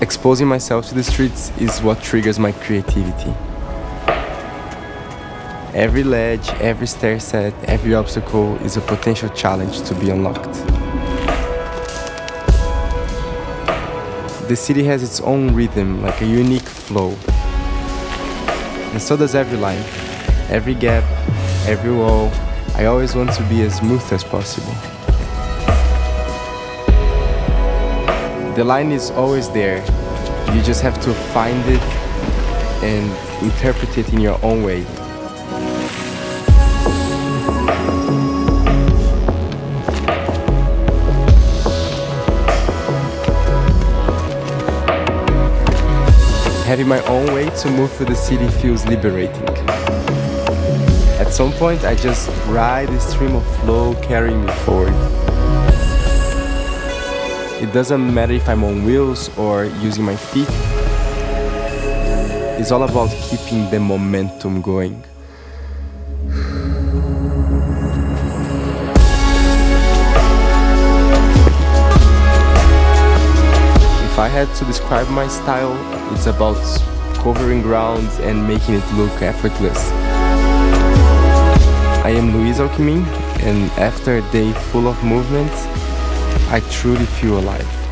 Exposing myself to the streets is what triggers my creativity. Every ledge, every stair set, every obstacle is a potential challenge to be unlocked. The city has its own rhythm, like a unique flow. And so does every line. Every gap, every wall, I always want to be as smooth as possible. The line is always there. You just have to find it and interpret it in your own way. Having my own way to move through the city feels liberating. At some point, I just ride the stream of flow carrying me forward. It doesn't matter if I'm on wheels or using my feet. It's all about keeping the momentum going. If I had to describe my style, it's about covering ground and making it look effortless. I am Luis Alckmin, and after a day full of movement, I truly feel alive.